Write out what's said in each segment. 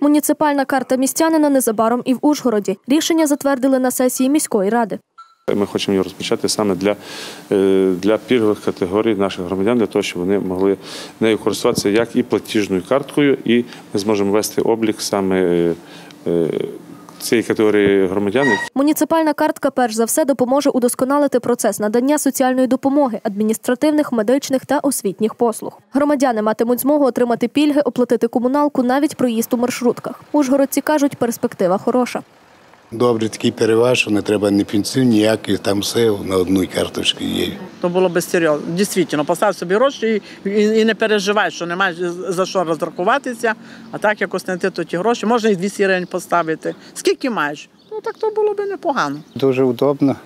Муніципальна карта містянина незабаром і в Ужгороді. Рішення затвердили на сесії міської ради. Ми хочемо його розпочати саме для, е, для пільгових категорій наших громадян, для того, щоб вони могли нею користуватися як і платіжною карткою, і ми зможемо вести облік саме е, е, цієї категорії громадян, Муніципальна картка перш за все допоможе удосконалити процес надання соціальної допомоги, адміністративних, медичних та освітніх послуг. Громадяни матимуть змогу отримати пільги, оплатити комуналку, навіть проїзд у маршрутках. Ужгородці кажуть, перспектива хороша. Добре, такий переваж, що не треба ні пенсію, ніякий, там все на одній карточці є. То було би серйозно. Дійсно, постав собі гроші і, і, і не переживай, що не маєш за що розрахуватися. А так якось знайти то ті гроші, можна і 200 гривень поставити. Скільки маєш? Ну так то було б непогано. Дуже удобно.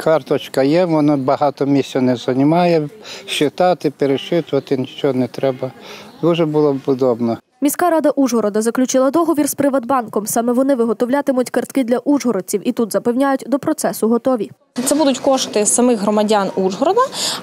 Карточка є, вона багато місця не займає. Считати, пересчитувати нічого не треба. Дуже було б удобно. Міська рада Ужгорода заключила договір з Приватбанком. Саме вони виготовлятимуть картки для ужгородців і тут запевняють, до процесу готові. Це будуть кошти самих громадян Ужгорода,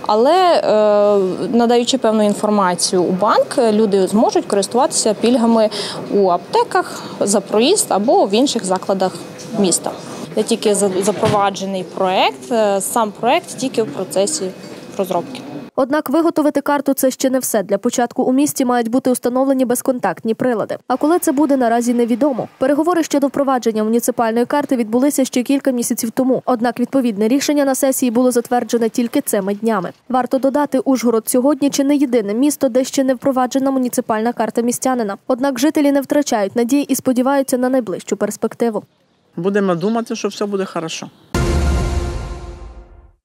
але е, надаючи певну інформацію у банк, люди зможуть користуватися пільгами у аптеках за проїзд або в інших закладах міста. Є тільки запроваджений проект, е, сам проект тільки в процесі розробки. Однак виготовити карту це ще не все. Для початку у місті мають бути установлені безконтактні прилади. А коли це буде, наразі невідомо. Переговори щодо впровадження муніципальної карти відбулися ще кілька місяців тому. Однак відповідне рішення на сесії було затверджене тільки цими днями. Варто додати, Ужгород сьогодні чи не єдине місто, де ще не впроваджена муніципальна карта містянина. Однак жителі не втрачають надії і сподіваються на найближчу перспективу. Будемо думати, що все буде хорошо.